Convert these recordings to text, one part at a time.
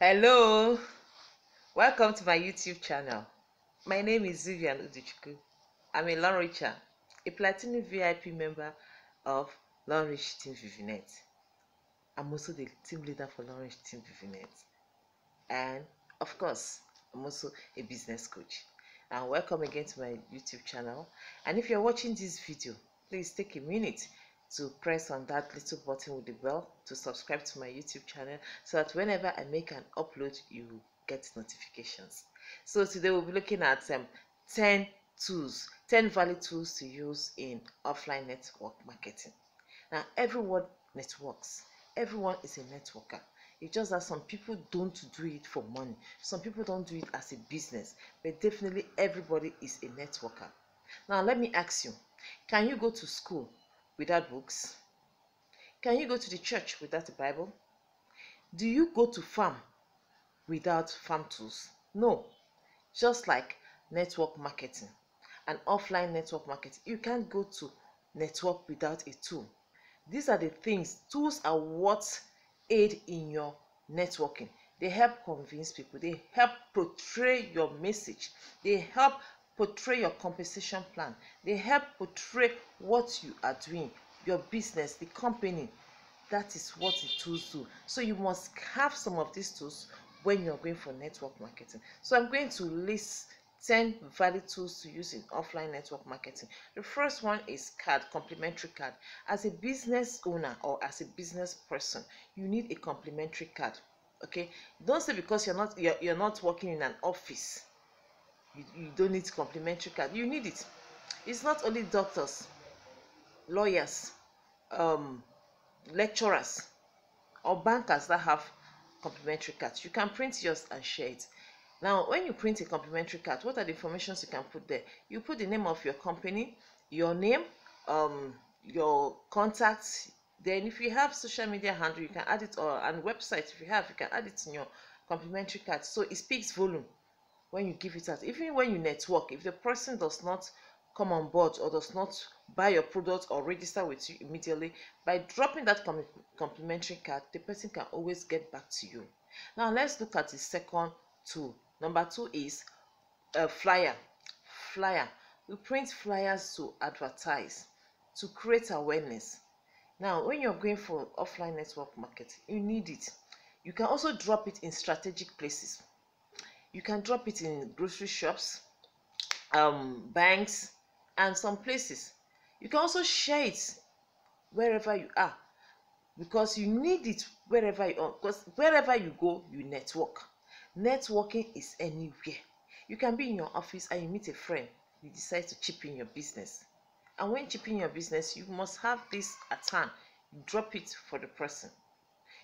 Hello, welcome to my YouTube channel. My name is Vivian Udichukwu. I'm a Long Reacher, a Platinum VIP member of Long Reach Team Vivinet. I'm also the team leader for Long Reach Team Vivinet. And of course, I'm also a business coach. And welcome again to my YouTube channel. And if you're watching this video, please take a minute to press on that little button with the bell to subscribe to my YouTube channel so that whenever I make an upload, you get notifications. So today we'll be looking at um, 10 tools, 10 valid tools to use in offline network marketing. Now, everyone networks. Everyone is a networker. It's just that some people don't do it for money. Some people don't do it as a business. But definitely everybody is a networker. Now, let me ask you, can you go to school without books? Can you go to the church without a Bible? Do you go to farm without farm tools? No. Just like network marketing and offline network marketing, you can't go to network without a tool. These are the things, tools are what aid in your networking. They help convince people, they help portray your message, they help portray your compensation plan, they help portray what you are doing, your business, the company. That is what the tools do. So you must have some of these tools when you're going for network marketing. So I'm going to list 10 valid tools to use in offline network marketing. The first one is card, complimentary card. As a business owner or as a business person, you need a complimentary card. Okay, don't say because you're not you're, you're not working in an office, you, you don't need complimentary card. You need it. It's not only doctors, lawyers, um, lecturers, or bankers that have complimentary cards. You can print yours and share it. Now, when you print a complimentary card, what are the informations you can put there? You put the name of your company, your name, um, your contacts. Then, if you have social media handle, you can add it, or and website if you have, you can add it in your complimentary card. So it speaks volume when you give it out. Even when you network, if the person does not come on board or does not buy your product or register with you immediately, by dropping that com complimentary card, the person can always get back to you. Now, let's look at the second tool Number two is a flyer. Flyer. We print flyers to advertise, to create awareness. Now, when you're going for offline network marketing, you need it. You can also drop it in strategic places. You can drop it in grocery shops, um, banks, and some places. You can also share it wherever you are because you need it wherever you are. Because wherever you go, you network. Networking is anywhere. You can be in your office and you meet a friend. You decide to chip in your business. And when chipping your business, you must have this at hand. Drop it for the person.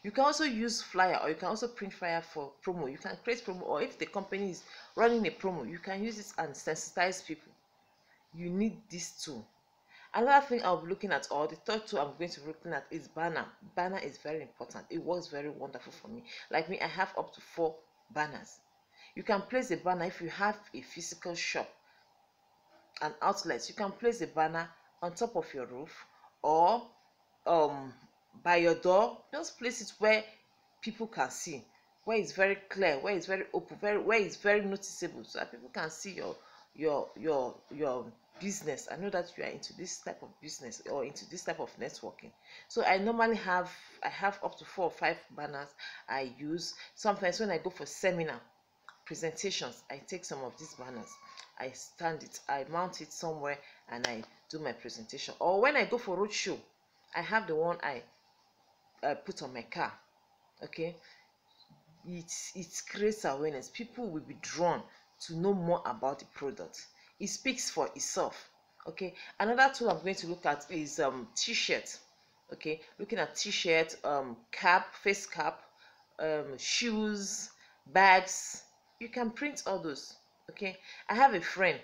You can also use flyer or you can also print flyer for promo. You can create promo or if the company is running a promo, you can use it and sensitize people. You need this tool. Another thing I'll be looking at, or the third tool I'm going to be looking at, is banner. Banner is very important. It works very wonderful for me. Like me, I have up to four banners. You can place a banner if you have a physical shop and outlets. You can place a banner on top of your roof or um, by your door. Just place it where people can see, where it's very clear, where it's very open, very where it's very noticeable, so that people can see your your your your business. I know that you are into this type of business or into this type of networking. So i normally have i have up to four or five banners i use. Sometimes when i go for seminar presentations i take some of these banners i stand it i mount it somewhere and i do my presentation. Or when i go for roadshow i have the one i uh, put on my car okay? It it creates awareness. People will be drawn to know more about the product. It speaks for itself okay? Another tool i'm going to look at is um t-shirt okay? Looking at t-shirt um cap face cap um shoes bags. You can print all those okay? I have a friend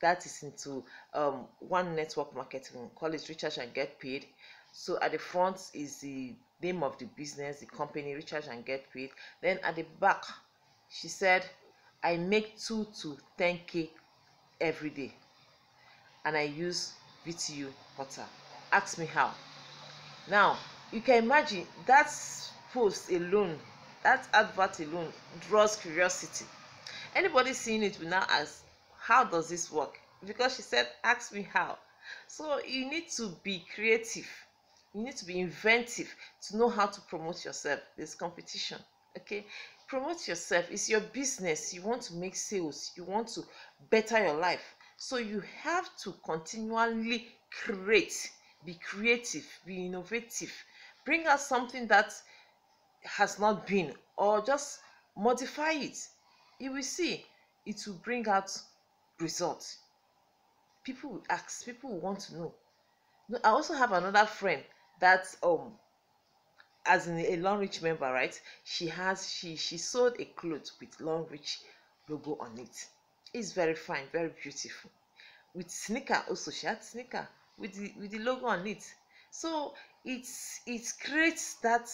that is into um one network marketing call it recharge and get paid so at the front is the name of the business the company recharge and get paid then at the back she said i make 2 to 10k every day and I use VTU Portal. Ask me how. Now, you can imagine that post alone that advert alone draws curiosity. Anybody seeing it will now ask how does this work? Because she said ask me how. So you need to be creative you need to be inventive to know how to promote yourself. There's competition okay? Promote yourself. It's your business. You want to make sales. You want to better your life. So you have to continually create. Be creative. Be innovative. Bring out something that has not been or just modify it. You will see it will bring out results. People will ask. People will want to know. I also have another friend that um as in a long reach member right she has she she sold a cloth with long reach logo on it. It's very fine very beautiful. With sneaker also she had sneaker with the with the logo on it. So it's it creates that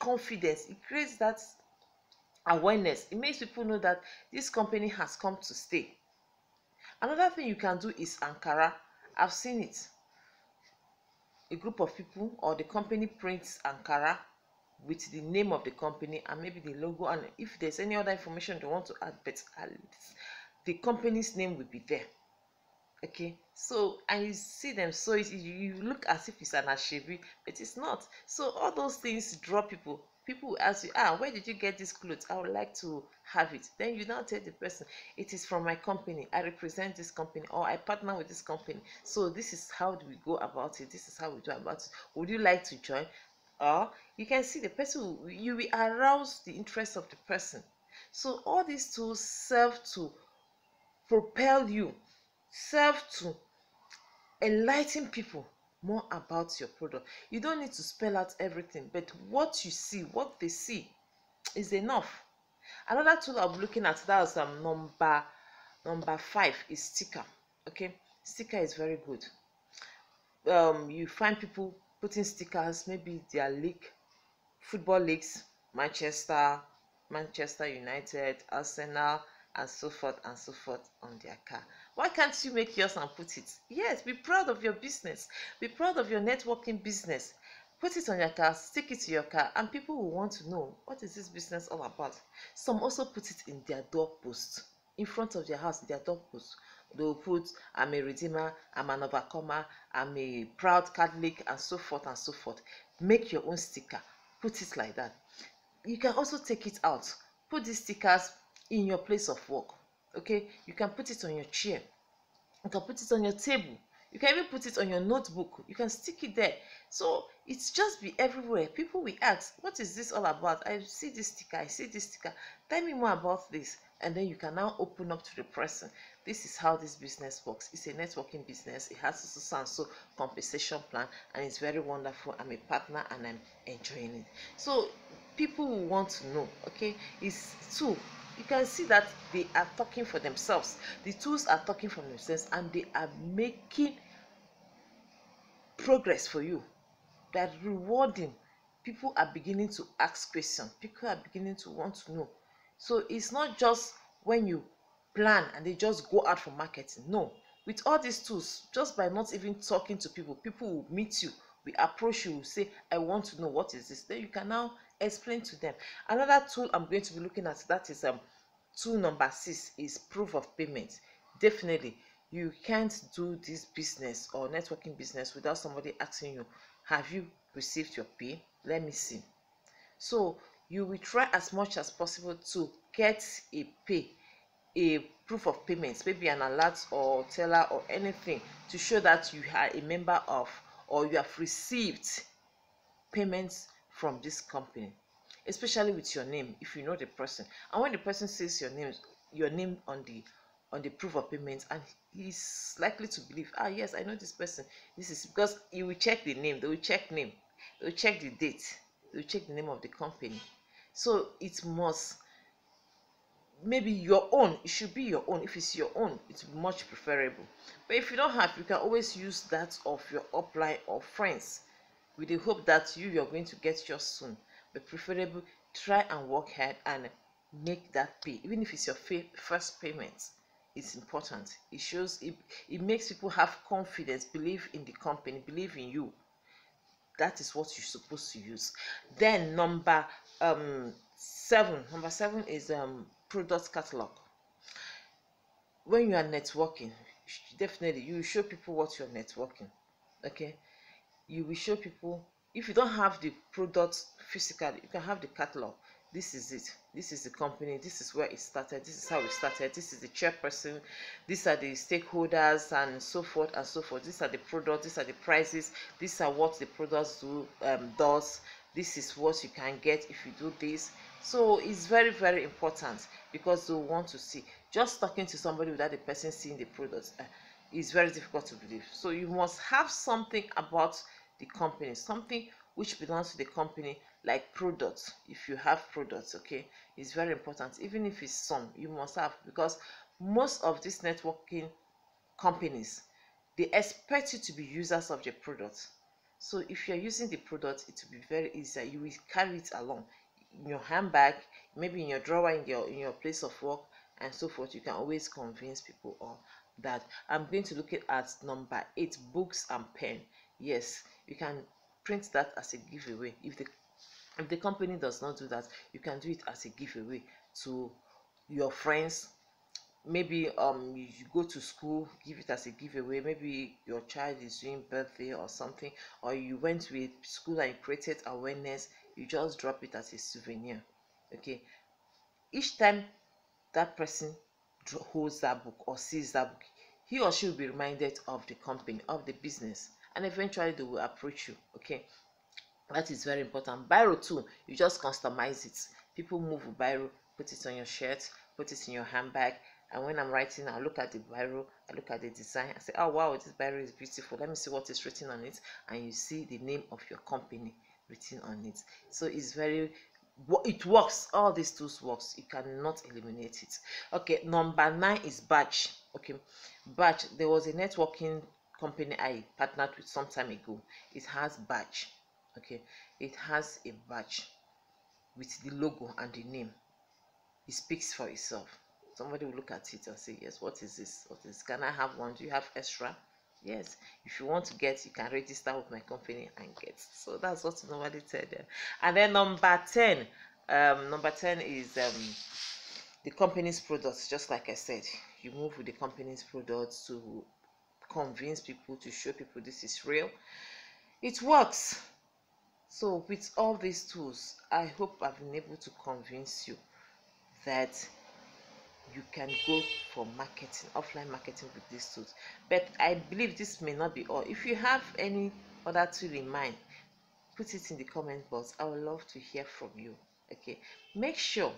confidence it creates that awareness. It makes people know that this company has come to stay. Another thing you can do is ankara. I've seen it a group of people or the company prints ankara with the name of the company and maybe the logo. And if there's any other information they want to add but the company's name will be there. Okay? So and you see them. So it, you look as if it's an ashebi but it's not. So all those things draw people people will ask you ah where did you get this clothes i would like to have it. Then you now tell the person it is from my company. I represent this company or i partner with this company. So this is how we go about it? This is how we do about it. Would you like to join? Or you can see the person you will arouse the interest of the person. So all these tools serve to propel you serve to enlighten people more about your product. You don't need to spell out everything but what you see what they see is enough. Another tool i'm looking at that is um, number number five is sticker okay? Sticker is very good. Um you find people putting stickers maybe their league football leagues manchester manchester united arsenal and so forth and so forth on their car. Why can't you make yours and put it? Yes, be proud of your business. Be proud of your networking business. Put it on your car, stick it to your car, and people will want to know what is this business all about. Some also put it in their doorpost, in front of their house, their doorpost. They'll put, I'm a redeemer, I'm an overcomer, I'm a proud Catholic, and so forth and so forth. Make your own sticker. Put it like that. You can also take it out. Put these stickers in your place of work okay? You can put it on your chair. You can put it on your table. You can even put it on your notebook. You can stick it there. So it's just be everywhere. People will ask what is this all about? I see this sticker. I see this sticker. Tell me more about this and then you can now open up to the person. This is how this business works. It's a networking business. It has a so and so compensation plan and it's very wonderful. I'm a partner and i'm enjoying it. So people will want to know okay? It's two you can see that they are talking for themselves. The tools are talking for themselves and they are making progress for you. That rewarding. People are beginning to ask questions. People are beginning to want to know. So it's not just when you plan and they just go out for marketing. No. With all these tools just by not even talking to people people will meet you we approach you say i want to know what is this. Then you can now explain to them. Another tool i'm going to be looking at that is um tool number six is proof of payment. Definitely you can't do this business or networking business without somebody asking you have you received your pay? Let me see. So you will try as much as possible to get a pay a proof of payment maybe an alert or teller or anything to show that you are a member of or you have received payments from this company especially with your name if you know the person. And when the person says your name your name on the on the proof of payment and he's likely to believe ah yes i know this person. This is because you will check the name they will check name they will check the date they will check the name of the company. So it must maybe your own it should be your own. If it's your own it's much preferable. But if you don't have you can always use that of your upline or friends with the hope that you you're going to get yours soon but preferable try and work hard and make that pay. Even if it's your first payment it's important. It shows it, it makes people have confidence believe in the company believe in you. That is what you're supposed to use. Then number um seven number seven is um product catalog. When you are networking definitely you show people what you're networking okay you will show people if you don't have the product physically you can have the catalog this is it. This is the company. This is where it started. This is how it started. This is the chairperson. These are the stakeholders and so forth and so forth. These are the products these are the prices. These are what the products do um, does. This is what you can get if you do this. So it's very very important because they want to see. Just talking to somebody without the person seeing the product uh, is very difficult to believe. So you must have something about the company something which belongs to the company like products if you have products okay it's very important. Even if it's some you must have because most of these networking companies they expect you to be users of the product. So if you're using the product it will be very easy. You will carry it along in your handbag maybe in your drawer in your in your place of work and so forth. You can always convince people of that. I'm going to look at number eight books and pen. Yes you can print that as a giveaway. If the if the company does not do that you can do it as a giveaway to your friends. Maybe um you go to school give it as a giveaway. Maybe your child is doing birthday or something or you went to a school and created awareness you just drop it as a souvenir okay? Each time that person holds that book or sees that book he or she will be reminded of the company of the business and eventually they will approach you okay? That is very important. Biro too you just customize it. People move with biro put it on your shirt put it in your handbag and when i'm writing i look at the biro i look at the design i say oh wow this biro is beautiful. Let me see what is written on it. And you see the name of your company written on it. So it's very it works. All these tools works. You cannot eliminate it. Okay number nine is badge okay badge there was a networking company i partnered with some time ago. It has badge okay? It has a badge with the logo and the name. It speaks for itself. Somebody will look at it and say yes what is this? What is can i have one? Do you have extra? Yes. If you want to get you can register with my company and get. So that's what normally tell them and then number 10 um number 10 is um the company's products. Just like i said you move with the company's products to convince people to show people this is real. It works. So with all these tools i hope i've been able to convince you that you can go for marketing offline marketing with these tools. But i believe this may not be all. If you have any other tool in mind put it in the comment box. I would love to hear from you okay? Make sure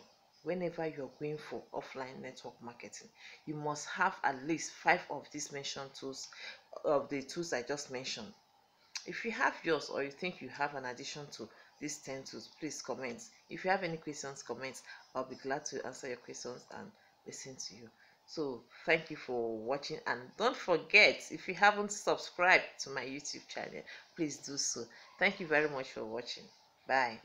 whenever you're going for offline network marketing you must have at least five of these mentioned tools of the tools i just mentioned. If you have yours or you think you have an addition to these 10 tools please comment. If you have any questions comment. I'll be glad to answer your questions and listen to you. So thank you for watching and don't forget if you haven't subscribed to my youtube channel please do so. Thank you very much for watching. Bye